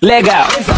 Leg